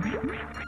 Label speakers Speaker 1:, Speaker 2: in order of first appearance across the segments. Speaker 1: Thank you.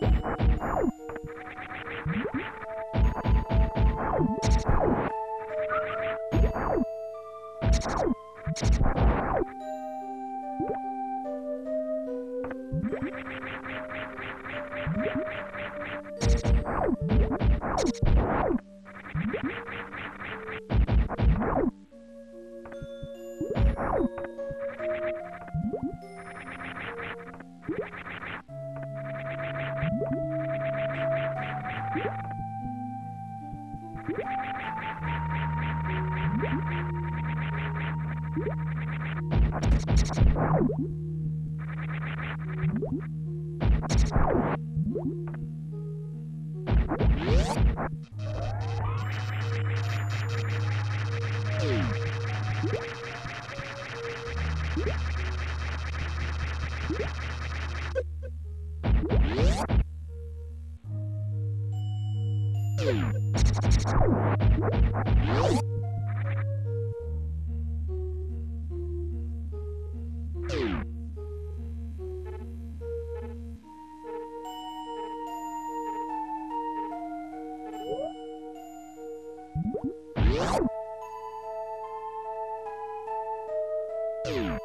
Speaker 1: Thank you. Yeah.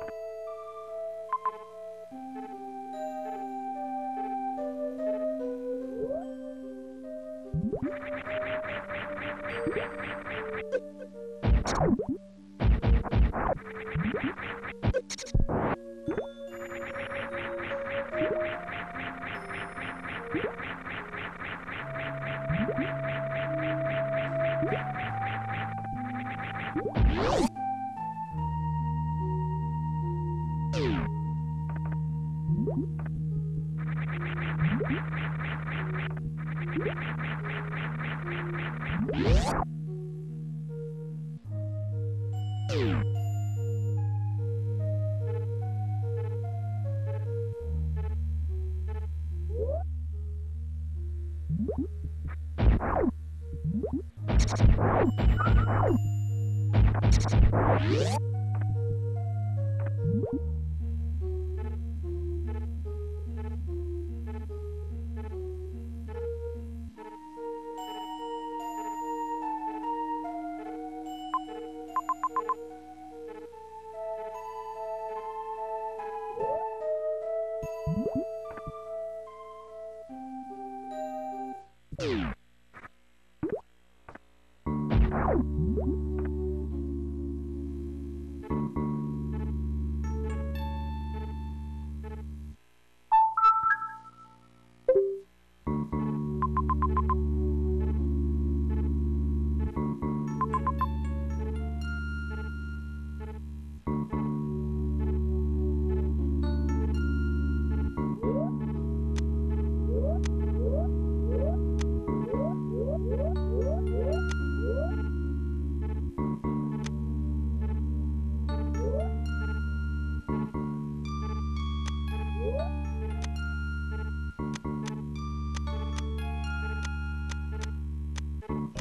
Speaker 1: you Thank you.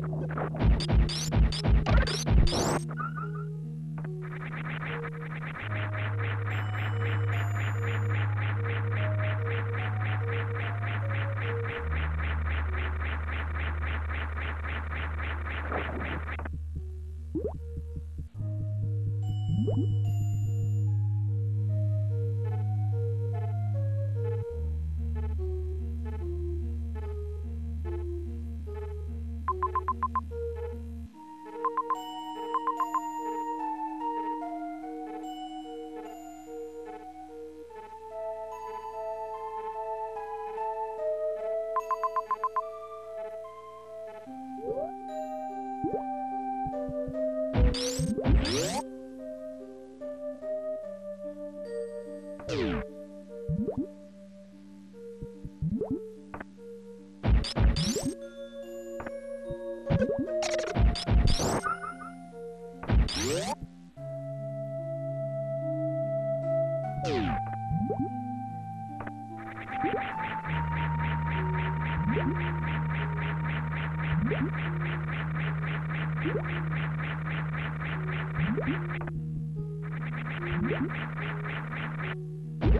Speaker 1: you Yeah.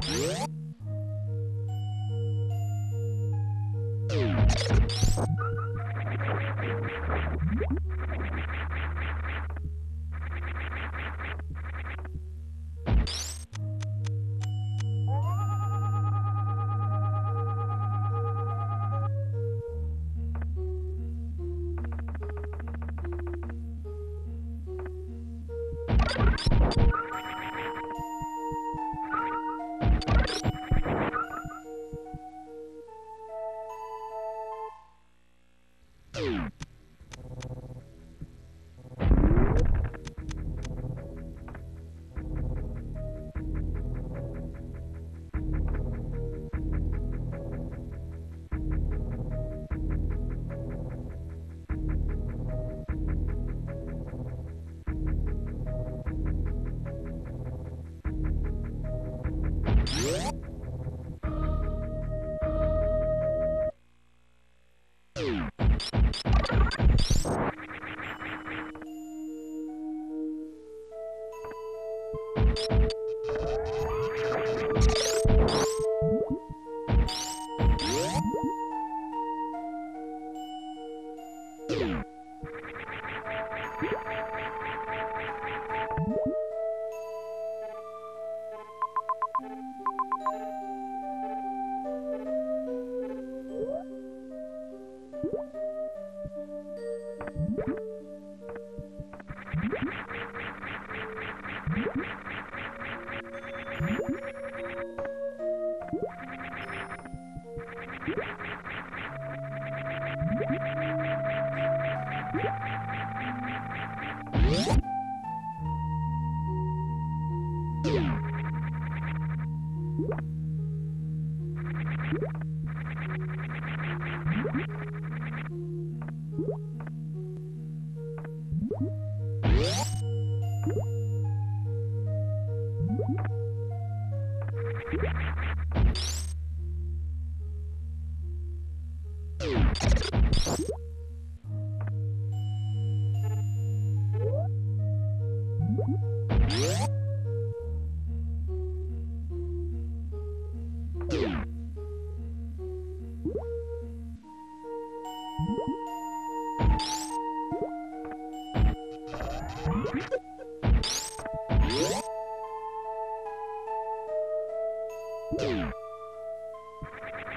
Speaker 1: you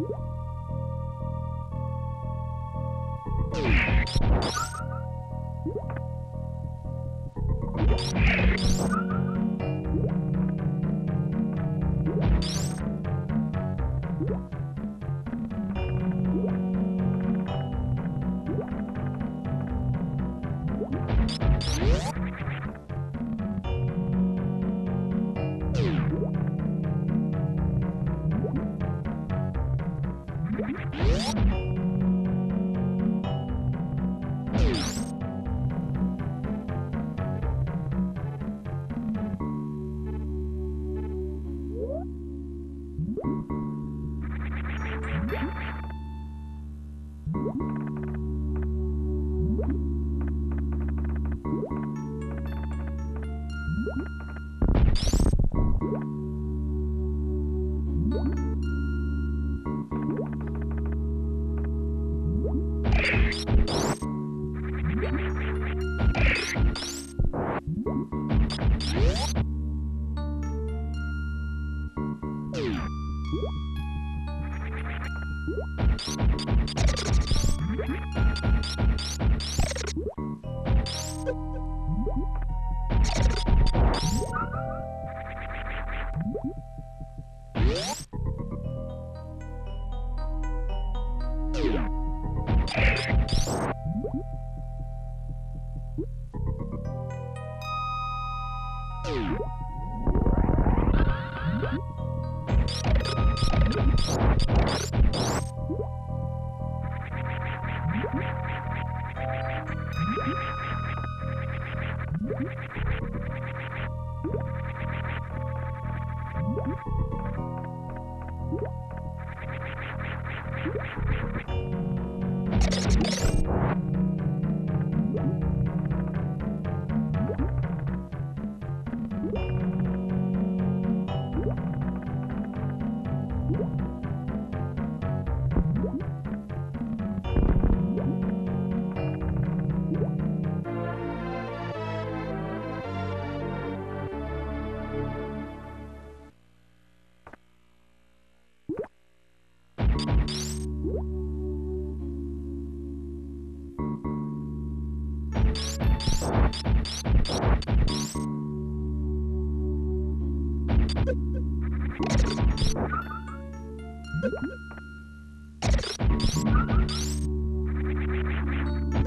Speaker 1: you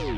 Speaker 1: you